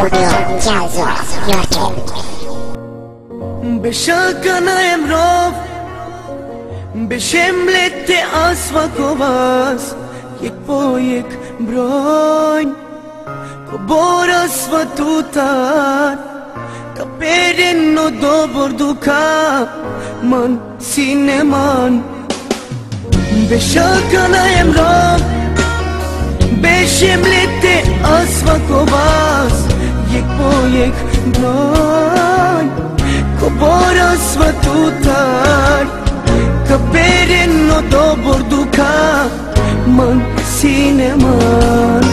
ضروري يعزو بشاك انا امراف بشملت اصفك وباس يكبويك براين كبور اصفتوتان كبيرن دوبر دوكا من سينمان بشاك انا امراف بشملت اصفك وباس یک با یک дай Ко бора сватутар Ка перено добор дука Ман синеман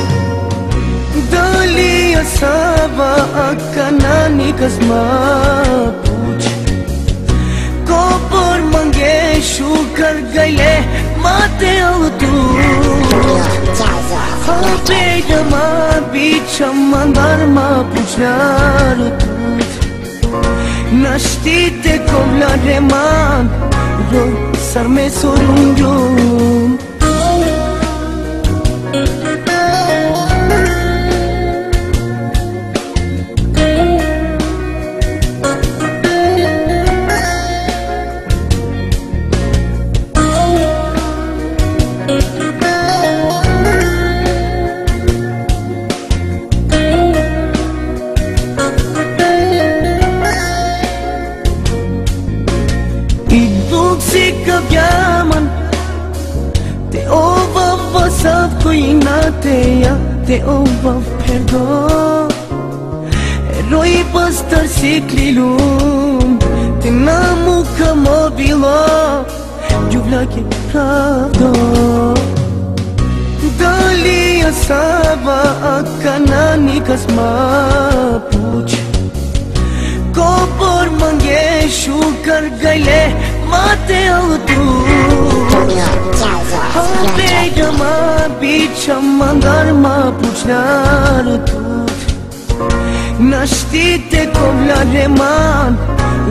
Дали я сава аканани казма пуч Копор манге шукар гайле мате алту Хабе даман piqëm më ndarma puqlarë Në shtitë e kovlare man Rë sarme sorungjo duk si ka vjaman Te ova vasav kujna te ja Te ova perdo Eroj pastar si klilum Te namu ka mobilo Gjuvlake pravdo Dali asava akanani kasma puch. Ko por mange shukar gale mate autu Jazzo, Habega ma bicha mandar ma puchnar tut Na shtite kovla reman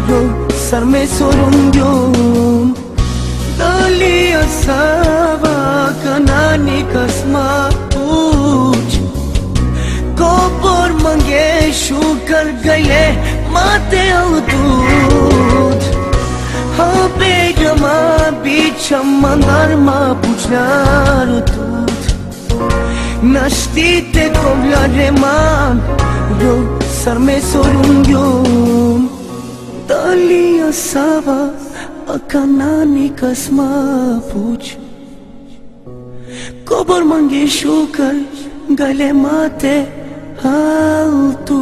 Ro sar me sorun gjum Dali asava kanani kasma puch Ko por mange shukar gale mate autut Habega ma bicha mandar ma puchnar tut Na shtite kovla reman Ro sar me sorun gjum Dali asava akanani kasma puch Kobor mange shukar gale mate altu